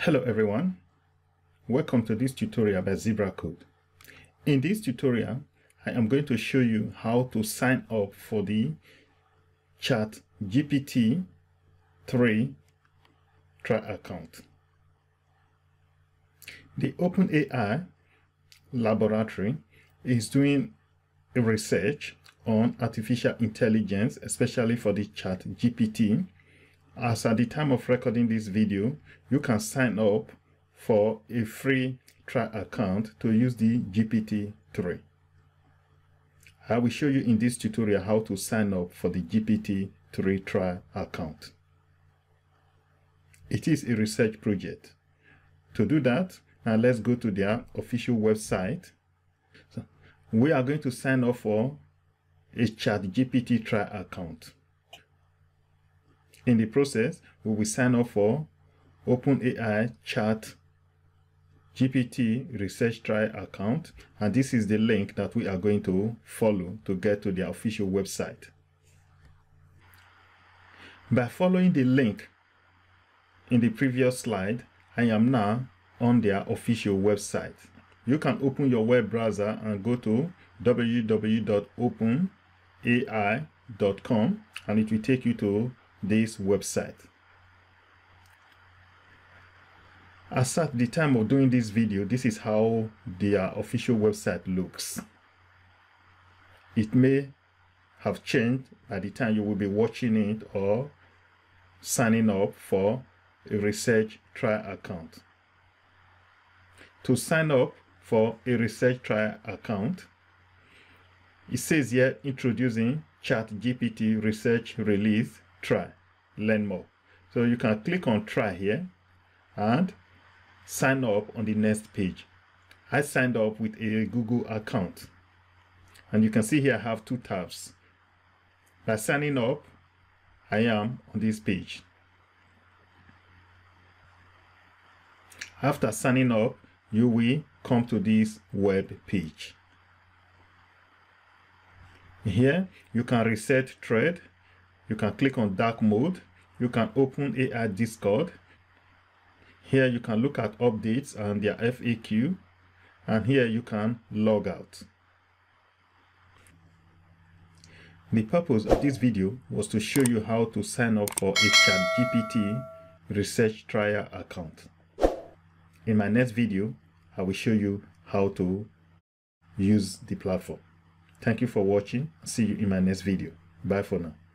Hello everyone, welcome to this tutorial by Zebra Code. In this tutorial, I am going to show you how to sign up for the Chat GPT 3 trial account. The OpenAI laboratory is doing research on artificial intelligence, especially for the Chat GPT as at the time of recording this video, you can sign up for a free trial account to use the GPT-3. I will show you in this tutorial how to sign up for the GPT-3 trial account. It is a research project. To do that, now let's go to their official website. So we are going to sign up for a ChatGPT trial account. In the process, we will sign up for OpenAI Chat GPT Research Trial account, and this is the link that we are going to follow to get to their official website. By following the link in the previous slide, I am now on their official website. You can open your web browser and go to www.openai.com and it will take you to this website. As at the time of doing this video, this is how their official website looks. It may have changed by the time you will be watching it or signing up for a research trial account. To sign up for a research trial account, it says here introducing ChatGPT Research Release try learn more. So you can click on try here and sign up on the next page. I signed up with a google account. And you can see here i have two tabs. By signing up i am on this page. After signing up you will come to this web page. Here you can reset thread. You can click on dark mode you can OpenAI Discord. Here you can look at updates and their FAQ and here you can log out. The purpose of this video was to show you how to sign up for a ChatGPT research trial account. In my next video I will show you how to use the platform. Thank you for watching. See you in my next video. Bye for now